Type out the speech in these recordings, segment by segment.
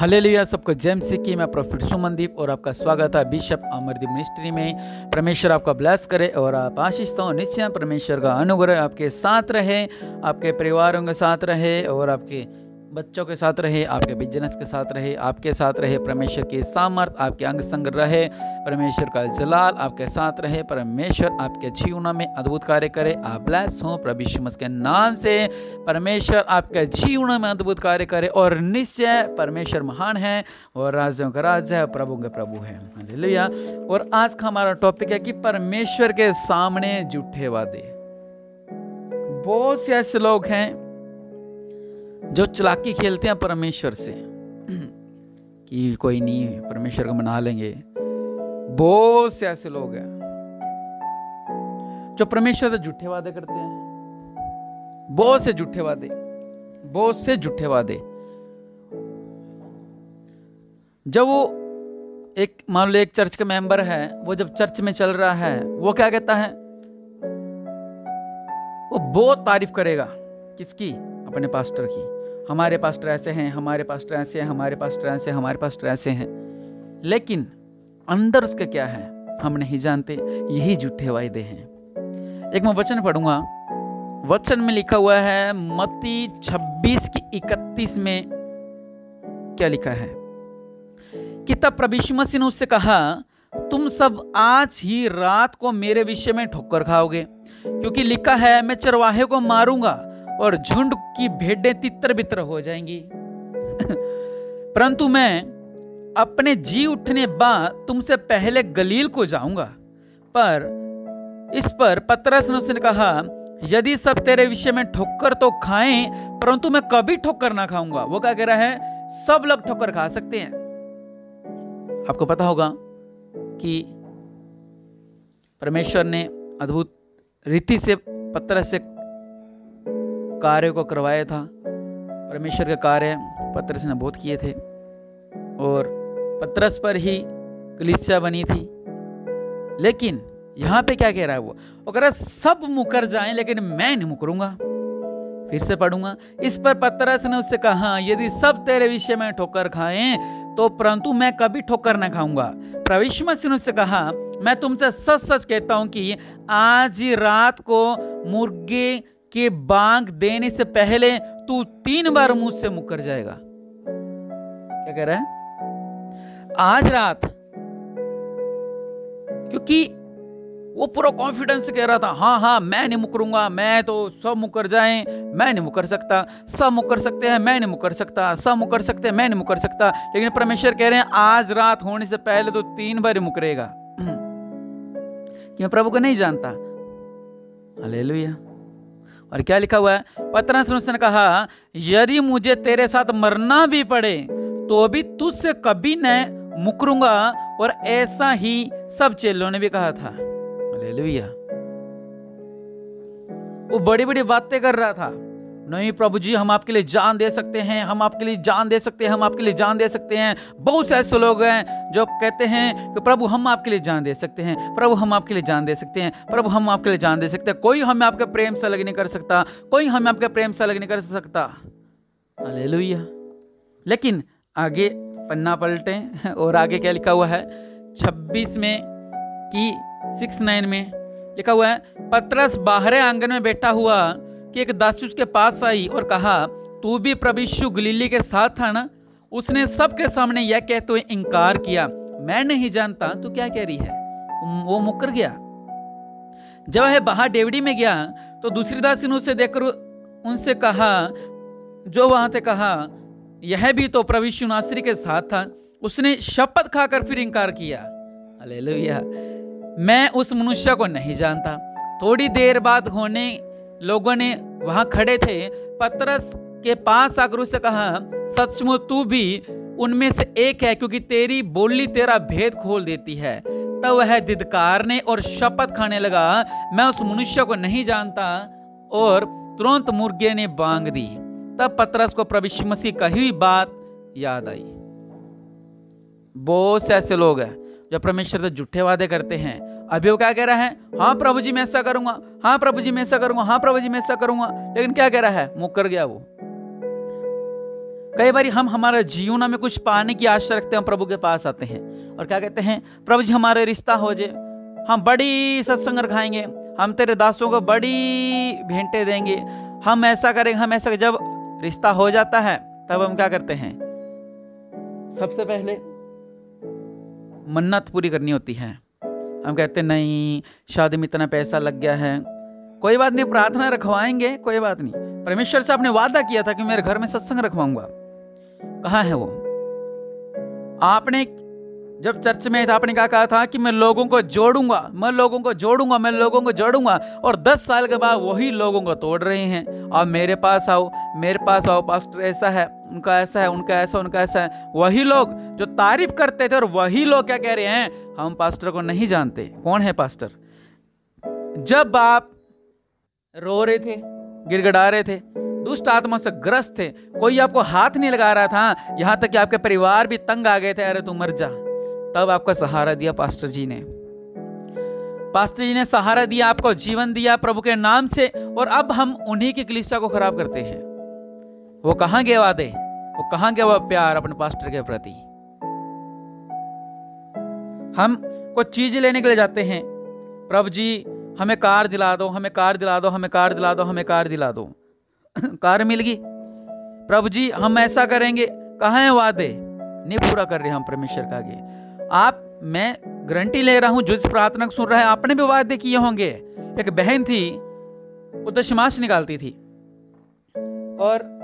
हले लिया सबको जैम की। मैं प्रोफिट सुमनदीप और आपका स्वागत है बिशप अमरदीप मिनिस्ट्री में। परमेश्वर आपका ब्लैस करे और आप आशीष तो निश्चय परमेश्वर का अनुग्रह आपके साथ रहे, आपके परिवारों के साथ रहे और आपके बच्चों के साथ रहे, आपके बिज़नेस के साथ रहे, आपके साथ रहे, परमेश्वर के सामर्थ, आपके अंग संग रहे, परमेश्वर का जलाल आपके साथ रहे, परमेश्वर आपके जीवन में अद्भुत कार्य करे। आप ब्लैस हो, प्रभु के नाम से परमेश्वर आपके जीवन में अद्भुत कार्य करे और निश्चय परमेश्वर महान है और राज्यों का राज्य है प्रभु के प्रभु है। लिया और आज का हमारा टॉपिक है कि परमेश्वर के सामने झूठे वादे। बहुत से ऐसे लोग हैं जो चलाकी खेलते हैं परमेश्वर से, कि कोई नहीं, परमेश्वर को मना लेंगे। बहुत से ऐसे लोग हैं जो परमेश्वर से झूठे वादे करते हैं। बहुत से झूठे वादे, बहुत से झूठे वादे। जब वो एक, मान लो एक चर्च का मेंबर है, वो जब चर्च में चल रहा है, वो क्या कहता है? वो बहुत तारीफ़ करेगा। किसकी? अपने पास्टर की। हमारे पास्टर ऐसे हैं, हमारे पास्टर ऐसे हैं, हमारे पास्टर ऐसे हैं, हमारे पास्टर ऐसे हैं। लेकिन अंदर उसके क्या है? हम नहीं जानते, यही झूठे वायदे हैं। एक मैं वचन पढ़ूँगा। वचन में लिखा हुआ है, मत्ती 26 की 31 में क्या लिखा है? कि तब प्रभु मसीह ने उससे कहा, तुम सब आज ही रात को मेरे विषय में ठोकर खाओगे, क्योंकि लिखा है, मैं चरवाहे को मारूँगा और झुंड की भेडें तितर बितर हो जाएँगी। परंतु मैं अपने जी उठने बाद तुमसे पहले गलील को जाऊँगा। पर इस पर पत्रस ने उसने कहा, यदि सब तेरे विषय में ठोकर तो खाएँ, परंतु मैं कभी ठोकर ना खाऊँगा। वो क्या कह रहा है, सब लोग ठोकर खा सकते हैं। आपको पता होगा कि परमेश्वर ने अद्भुत रीति से पत्र से कार्य को करवाया था। परमेश्वर के कार्य पत्रस ने बहुत किए थे। और पत्रस पर ही कलिसिया बनी थी। लेकिन यहाँ पे क्या कह रहा है वो? वो कह रहा है, सब मुकर जाएँ, लेकिन मैं नहीं मुकरूँगा। फिर से पढ़ूँगा। इस पर पत्रस ने उससे कहा यदि सब तेरे विषय में ठोकर खाएँ तो परंतु मैं कभी ठोकर न खाऊँगा। प्रविश मसीह ने उससे कहा, मैं तुमसे सच सच कहता हूँ कि आज ही रात को मुर्गे कि बांग देने से पहले तू तीन बार मुझसे मुकर जाएगा। क्या कह रहा है? आज रात, क्योंकि वो पूरा कॉन्फिडेंस कह रहा था हाँ हाँ मैं नहीं मुकरूँगा, मैं तो सब मुकर जाए, मैं नहीं मुकर सकता, सब मुकर सकते हैं, मैं नहीं मुकर सकता, सब मुकर सकते हैं, मैं नहीं मुकर सकता। लेकिन परमेश्वर कह रहे हैं, आज रात होने से पहले तो तीन बार मुकरेगा। कि मैं प्रभु को नहीं जानता? हालेलुया। और क्या लिखा हुआ है? पत्रस ने कहा, यदि मुझे तेरे साथ मरना भी पड़े तो भी तुझसे कभी न मुकरूँगा। और ऐसा ही सब चेलों ने भी कहा था। वो बड़ी बड़ी बातें कर रहा था। नहीं, प्रभु जी, हम आपके लिए जान दे सकते हैं, हम आपके लिए जान दे सकते हैं, हम आपके लिए जान दे सकते हैं। बहुत से ऐसे लोग हैं जो कहते हैं कि प्रभु, हम आपके लिए जान दे सकते हैं, प्रभु, हम आपके लिए जान दे सकते हैं, प्रभु, हम आपके लिए जान दे सकते हैं। कोई हमें आपके प्रेम से अलग नहीं कर सकता, कोई हमें आपके प्रेम से अलग नहीं कर सकता। हालेलुया। लेकिन आगे पन्ना पलटे, और आगे क्या लिखा हुआ है? छब्बीस में की, सिक्स नाइन में लिखा हुआ है, पत्रस बाहरे आँगन में बैठा हुआ कि एक दासी उसके पास आई और कहा, तू भी प्रभु गलीली के साथ था ना उसने सबके सामने यह कहते हुए इनकार किया, मैं नहीं जानता, तू क्या कह रही है? वो मुकर गया। जब वह बाहर डेवड़ी में गया तो दूसरी दासी ने उसे देखकर उनसे कहा, जो वहाँ से कहा, यह भी तो प्रभु नासरी के साथ था। उसने शपथ खाकर फिर इनकार किया, हालेलुया। मैं उस मनुष्य को नहीं जानता। थोड़ी देर बाद होने, लोगों ने वहाँ खड़े थे। पतरस के पास आकर उसे कहा, सचमुच तू भी उनमें से एक है, क्योंकि तेरी बोली तेरा भेद खोल देती है। तब वह दिदकारने और शपथ खाने लगा, मैं उस मनुष्य को नहीं जानता। और तुरंत मुर्गे ने बांग दी। तब पतरस को प्रभु मसीह कही हुई बात याद आई। बहुत से ऐसे लोग हैं, जो परमेश्वर से झूठे वादे करते हैं अभी वो क्या कह रहा है? हाँ प्रभु जी, मैं ऐसा करूँगा। हाँ प्रभु जी, मैं ऐसा करूँगा। हाँ प्रभु जी, मैं ऐसा करूँगा। लेकिन क्या कह रहा है? मुकर गया वो। कई बार हम हमारे जीवन में कुछ पाने की आशा रखते हैं प्रभु के पास आते हैं। और क्या कहते हैं? प्रभु जी, हमारे रिश्ता हो जाए। हम बड़ी सत्संग रखाएँगे। हम तेरे दासों को बड़ी भेंटे देंगे। हम ऐसा करेंगे, हम ऐसा जब रिश्ता हो जाता है, तब हम क्या करते हैं? सबसे पहले मन्नत पूरी करनी होती है। हम कहते, नहीं, शादी में इतना पैसा लग गया है। कोई बात नहीं, प्रार्थना रखवाएँगे, कोई बात नहीं। परमेश्वर से आपने वादा किया था कि मेरे घर में सत्संग रखवाऊँगा। कहा है वो? आपने जब चर्च में था आपने क्या कहा था कि मैं लोगों को जोड़ूँगा, मैं लोगों को जोड़ूँगा, मैं लोगों को जोड़ूँगा, और दस साल के बाद वही लोगों को तोड़ रहे हैं। आप मेरे पास आओ, मेरे पास आओ, पास्टर ऐसा है, उनका ऐसा है, उनका ऐसा उनका ऐसा है। वही लोग जो तारीफ़ करते थे और वही लोग क्या कह रहे हैं, हम पास्टर को नहीं जानते। कौन है पास्टर? जब आप रो रहे थे, गिड़गड़ा रहे थे, दुष्ट आत्मा से ग्रस्त थे, कोई आपको हाथ नहीं लगा रहा था, यहाँ तक कि आपके परिवार भी तंग आ गए थे, अरे तू मर जा। तब आपका सहारा दिया पास्टर जी ने। पास्टर जी ने सहारा दिया, आपको जीवन दिया प्रभु के नाम से, और अब हम उन्हीं की कलिसिया को खराब करते हैं। वो कहाँ गए वादे? वो कहाँ गया वो प्यार अपने पास्टर के प्रति? हम कुछ चीज़ लेने के लिए जाते हैं। प्रभु जी, हमें कार दिला दो, हमें कार दिला दो, हमें कार दिला दो, हमें कार दिला दो। कार मिल गई। प्रभु जी, हम ऐसा करेंगे। कहा है वादे? नहीं पूरा कर रहे हम परमेश्वर का आगे। आप, मैं गारंटी ले रहा हूँ, जो इस प्रार्थना सुन रहा है, आपने भी वादे किए होंगे। एक बहन थी, वो दशमाश निकालती थी। और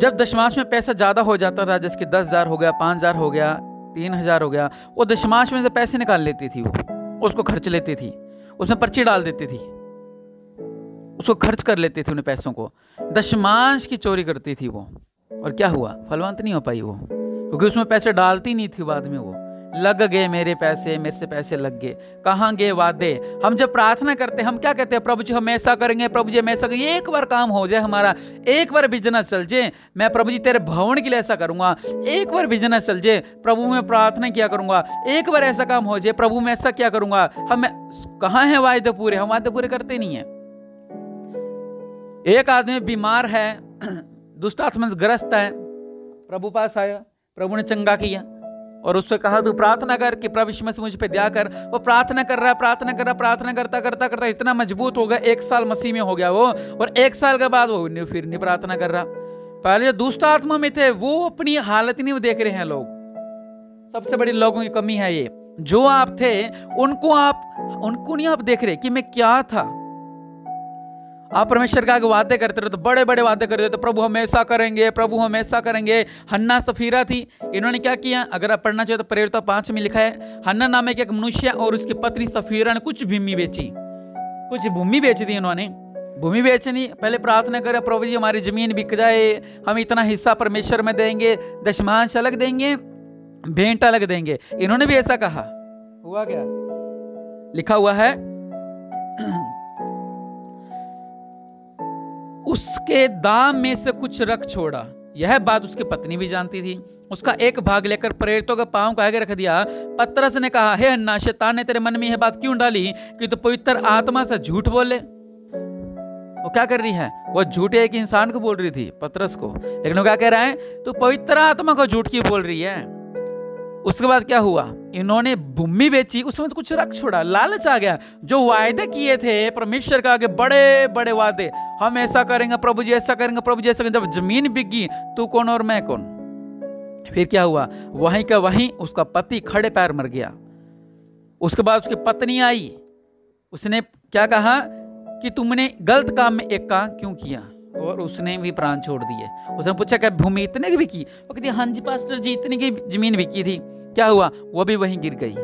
जब दशमाश में पैसा ज़्यादा हो जाता था जैसे कि दस हज़ार हो गया, पाँच हज़ार हो गया, तीन हज़ार हो गया, वो दशमाश में से पैसे निकाल लेती थी वो। उसको खर्च लेती थी। उसमें पर्ची डाल देती थी। उसको खर्च कर लेती थी उन पैसों को। दशमांश की चोरी करती थी वो। और क्या हुआ? फलवंत नहीं हो पाई वो। क्योंकि उसमें पैसे डालती नहीं थी बाद में वो। लग गए मेरे पैसे, मेरे से पैसे लग गए। कहाँ गए वादे? हम जब प्रार्थना करते, हम क्या कहते हैं? प्रभु जी, हम ऐसा करेंगे, प्रभु जी, हम ऐसा करेंगे। एक बार काम हो जाए हमारा, एक बार बिज़नेस चल जाए, मैं प्रभु जी तेरे भवन के लिए ऐसा करूँगा। एक बार बिज़नेस चल जाए, प्रभु मैं प्रार्थना किया करूँगा। एक बार ऐसा काम हो जाए, प्रभु मैं ऐसा क्या करूँगा। हम कहाँ है वायदे पूरे? हम वायदे पूरे करते नहीं है। एक आदमी बीमार है, दुष्ट आत्मा ग्रस्त है, प्रभु पास आया। प्रभु ने चंगा किया और उससे कहा, तू प्रार्थना कर कि प्रभु में से मुझ पे दया कर। वो प्रार्थना कर रहा, प्रार्थना कर रहा, प्रार्थना करता करता करता, इतना मज़बूत हो गया, एक साल मसीह में हो गया वो, और एक साल के बाद वो फिर नहीं प्रार्थना कर रहा। पहले जो दुष्ट आत्मा में थे, वो अपनी हालत नहीं देख रहे हैं लोग। सबसे बड़ी लोगों की कमी है ये। जो आप थे, उनको आप, उनको नहीं आप देख रहे कि मैं क्या था। आप परमेश्वर का वादे करते रहे तो बड़े बड़े वादे करते तो प्रभु हम ऐसा करेंगे, प्रभु हम ऐसा करेंगे। हन्ना सफीरा थी, इन्होंने क्या किया? अगर आप पढ़ना चाहिए तो प्रेरित पाँच में लिखा है, हन्ना नाम एक मनुष्य और उसकी पत्नी सफीरा ने कुछ भूमि बेची। कुछ भूमि बेची थी इन्होंने। भूमि बेचनी, पहले प्रार्थना करें, प्रभु जी, हमारी ज़मीन बिक जाए, हम इतना हिस्सा परमेश्वर में देंगे, दशमांश अलग देंगे, भेंट अलग देंगे। इन्होंने भी ऐसा कहा। हुआ क्या? लिखा हुआ है उसके दाम में से कुछ रख छोड़ा। यह बात उसकी पत्नी भी जानती थी। उसका एक भाग लेकर प्रेरितों के पाँव को आगे रख दिया। पत्रस ने कहा, हे अन्ना, शैतान ने तेरे मन में यह बात क्यों डाली कि तू तो पवित्र आत्मा से झूठ बोले? वो क्या कर रही है? वो झूठे एक इंसान को बोल रही थी, पत्रस को। लेकिन वो क्या कह रहा है? तू तो पवित्र आत्मा को झूठ क्यों बोल रही है? उसके बाद क्या हुआ? इन्होंने भूमि बेची उसमें कुछ रख छोड़ा, लालच आ गया। जो वायदे किए थे, परमेश्वर का आगे बड़े बड़े वादे। हम ऐसा करेंगे, प्रभु जी ऐसा करेंगे, प्रभु जी ऐसा करेंगे। जब ज़मीन बिक, तू कौन और मैं कौन? फिर क्या हुआ? वहीं का वहीं उसका पति खड़े पैर मर गया। उसके बाद उसकी पत्नी आई। उसने क्या कहा कि तुमने गलत काम में एक काम क्यों किया? और उसने भी प्राण छोड़ दिए। उसने पूछा, क्या भूमि इतने की बिकी? वो कहती हाँ जी, पास्टर जी, इतने की ज़मीन बिकी थी। क्या हुआ? वो भी वहीं गिर गई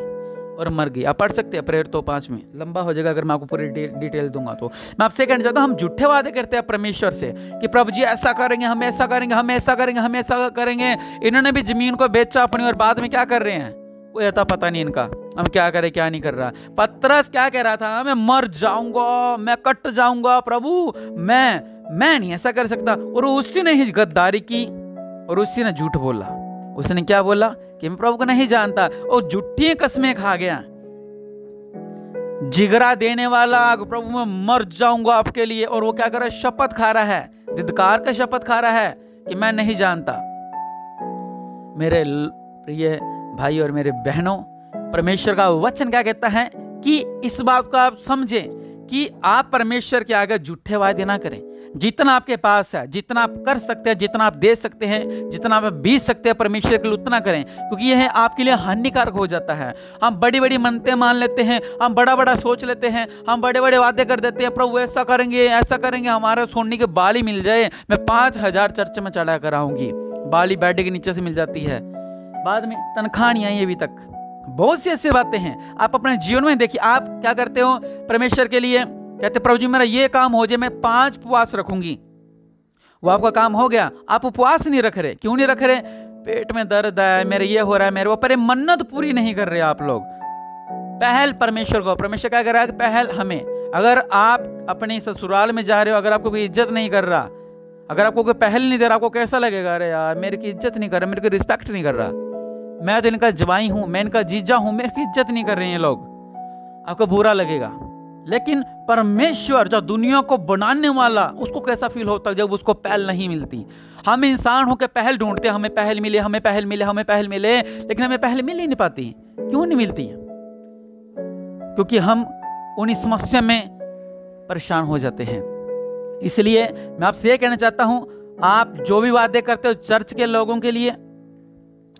और मर गई। आप पढ़ सकते हैं, प्रेयर तो पाँच में। लंबा हो जाएगा अगर मैं आपको पूरी डिटेल दूँगा तो। मैं आपसे कहना चाहता हूँ, हम झूठे वादे करते हैं परमेश्वर से कि प्रभु जी, ऐसा करेंगे, हम ऐसा करेंगे, हम ऐसा करेंगे, हम ऐसा करेंगे। इन्होंने भी ज़मीन को बेचा अपनी और बाद में क्या कर रहे हैं? कोई आता पता नहीं इनका। हम क्या करें, क्या नहीं कर रहा। पत्रस क्या कह रहा था? मैं मर जाऊँगा, मैं कट जाऊँगा, प्रभु। मैं मैं नहीं ऐसा कर सकता। और उसी ने ही गद्दारी की, और उसी ने झूठ बोला। उसने क्या बोला? कि मैं प्रभु को नहीं जानता। और झूठी कस्में खा गया। जिगरा देने वाला, प्रभु, मैं मर जाऊँगा आपके लिए। और वो क्या कर रहा है? शपथ खा रहा है। धिदकार का शपथ खा रहा है कि मैं नहीं जानता। मेरे प्रिय भाई और मेरे बहनों, परमेश्वर का वचन क्या कहता है कि इस बात को आप समझें कि आप परमेश्वर के आगे झूठे वायदे ना करें। जितना आपके पास है, जितना आप कर सकते हैं, जितना आप दे सकते हैं, जितना आप बीत सकते हैं, परमेश्वर के लिए उतना करें, क्योंकि यह आपके लिए हानिकारक हो जाता है। हम बड़ी बड़ी मनते मान लेते हैं, हम बड़ा बड़ा सोच लेते हैं, हम बड़े बड़े वादे कर देते हैं, प्रभु ऐसा करेंगे ऐसा करेंगे, हमारे सोने के बाली मिल जाए, मैं पाँच हज़ार चर्च में चढ़ा कर आऊँगी। बाली बेड के नीचे से मिल जाती है। बाद में तनख्वाह नहीं आई अभी तक। बहुत सी ऐसी बातें हैं। आप अपने जीवन में देखिए, आप क्या करते हो? परमेश्वर के लिए कहते, प्रभु जी, मेरा ये काम हो जाए, मैं पाँच उपवास रखूँगी। वो आपका काम हो गया। आप उपवास नहीं रख रहे। क्यों नहीं रख रहे? पेट में दर्द है, मेरे ये हो रहा है, मेरे वो, पर मन्नत पूरी नहीं कर रहे आप लोग। पहल परमेश्वर को। परमेश्वर क्या कर रहा है पहल हमें, अगर आप अपने ससुराल में जा रहे हो, अगर आपको कोई इज़्ज़त नहीं कर रहा, अगर आपको कोई पहल नहीं दे रहा, आपको कैसा लगेगा? अरे यार, मेरे की इज़्ज़त नहीं कर रहा, मेरे को रिस्पेक्ट नहीं कर रहा। मैं तो इनका जवाई हूँ, मैं इनका जीजा हूँ, मेरी इज़्ज़त नहीं कर रहे हैं लोग। आपको बुरा लगेगा। लेकिन परमेश्वर जो दुनिया को बनाने वाला, उसको कैसा फील होता है जब उसको पहल नहीं मिलती? हम इंसान होकर पहल ढूंढते, हमें पहल मिले, हमें पहल मिले, हमें पहल मिले, लेकिन हमें पहल मिल ही नहीं पाती। क्यों नहीं मिलती? क्योंकि हम उन समस्या में परेशान हो जाते हैं। इसलिए मैं आपसे ये कहना चाहता हूँ, आप जो भी वादे करते हो चर्च के लोगों के लिए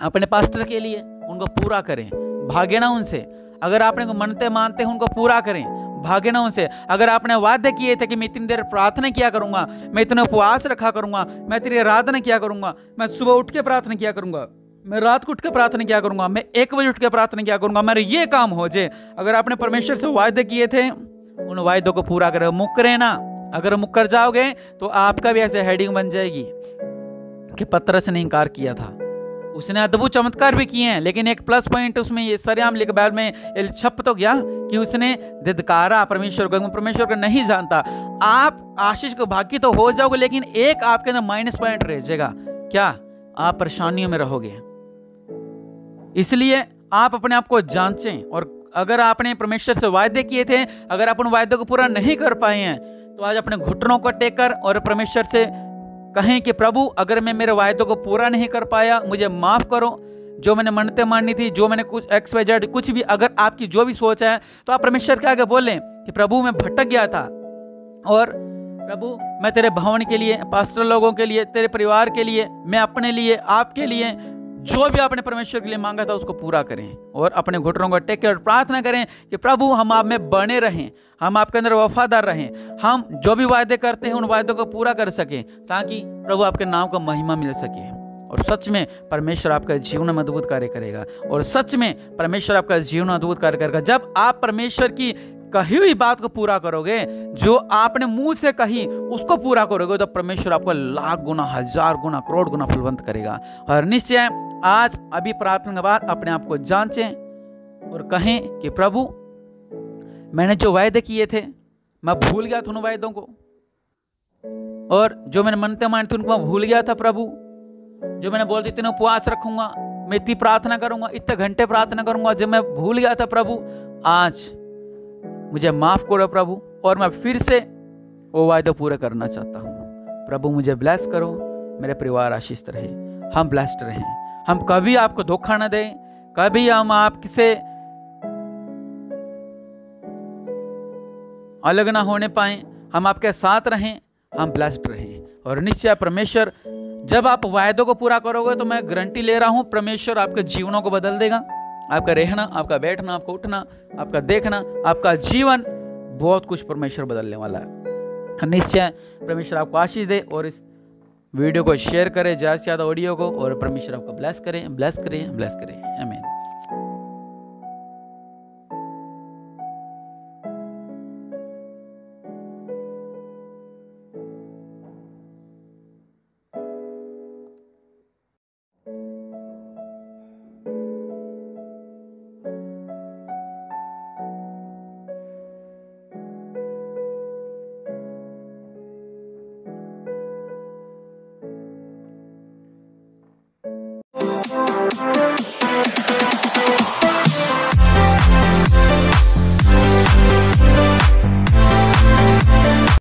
अपने पास्टर के लिए उनको पूरा करें। भागे ना उनसे। अगर आपने मनते मानते हैं उनको पूरा करें भागे ना उनसे। अगर आपने वादे किए थे कि मैं इतनी देर प्रार्थना किया करूँगा, मैं इतने उपवास रखा करूँगा, मैं तेरी आराधना किया करूँगा, मैं सुबह उठ के प्रार्थना किया करूँगा, मैं रात को उठ के प्रार्थना किया करूँगा, मैं एक बजे उठ के प्रार्थना किया करूँगा, मेरे ये काम हो जाए। अगर आपने परमेश्वर से वायदे किए थे, उन वायदों को पूरा करे मुकर ना। अगर मुकर जाओगे तो आपका भी ऐसे हेडिंग बन जाएगी कि पत्रस ने इनकार किया था। उसने अद्भुत चमत्कार भी किए हैं, लेकिन एक प्लस पॉइंट उसमें ये सरियाम लिख बैल में छप तो गया कि उसने दिदकारा परमेश्वर को परमेश्वर को नहीं जानता। आप आशीष को भाग्य तो हो जाओगे, लेकिन एक आपके अंदर माइनस पॉइंट रह जाएगा। क्या? आप परेशानियों में रहोगे। इसलिए आप अपने आप को जांचें, और अगर आपने परमेश्वर से वायदे किए थे, अगर आप उन वायदों को पूरा नहीं कर पाए हैं तो आज अपने घुटनों को टेक कर और परमेश्वर से कहें कि प्रभु, अगर मैं मेरे वायदों को पूरा नहीं कर पाया, मुझे माफ़ करो। जो मैंने मनते माननी थी, जो मैंने कुछ एक्स वाई जेड कुछ भी, अगर आपकी जो भी सोच है तो आप परमेश्वर के आगे बोलें कि प्रभु, मैं भटक गया था। और प्रभु, मैं तेरे भवन के लिए, पास्टर लोगों के लिए, तेरे परिवार के लिए, मैं अपने लिए, आपके लिए जो भी आपने परमेश्वर के लिए मांगा था उसको पूरा करें और अपने घुटनों को टेक और प्रार्थना करें कि प्रभु, हम आप में बने रहें, हम आपके अंदर वफादार रहें, हम जो भी वायदे करते हैं उन वायदों को पूरा कर सकें ताकि प्रभु आपके नाम को महिमा मिल सके। और सच में परमेश्वर आपका जीवन में अद्भुत कार्य करेगा और सच में परमेश्वर आपका जीवन अद्भुत कार्य करेगा। जब आप परमेश्वर की कही हुई बात को पूरा करोगे, जो आपने मुँह से कही, उसको पूरा करोगे तो परमेश्वर आपको लाख गुना, हज़ार गुना, करोड़ गुना फलवंत करेगा। और निश्चय आज अभी प्रार्थना के बाद अपने आप को जांचें और कहें कि प्रभु, मैंने जो वायदे किए थे, मैं भूल गया था उन वायदों को। और जो मैंने मनते मानते उनको मैं भूल गया था प्रभु, जो मैंने बोलते इतने उपवास रखूँगा, मैं इतनी प्रार्थना करूँगा, इतने घंटे प्रार्थना करूँगा, जब मैं भूल गया था प्रभु, आज मुझे माफ़ करो प्रभु, और मैं फिर से वो वायदा पूरा करना चाहता हूँ। प्रभु, मुझे ब्लेस करो, मेरे परिवार आशीष रहे, हम ब्लेस्ड रहें। हम कभी आपको धोखा न दें, कभी हम आपसे अलग ना होने पाए, हम आपके साथ रहें, हम ब्लेस्ड रहें। और निश्चय परमेश्वर, जब आप वायदों को पूरा करोगे तो मैं गारंटी ले रहा हूँ, परमेश्वर आपके जीवनों को बदल देगा। आपका रहना, आपका बैठना, आपका उठना, आपका देखना, आपका जीवन बहुत कुछ परमेश्वर बदलने वाला है। निश्चय परमेश्वर आपको आशीष दे और इस वीडियो को शेयर करें, ज़्यादा से ज़्यादा ऑडियो को और परमेश्वर आपको ब्लेस करें ब्लेस करें ब्लेस करें। हमें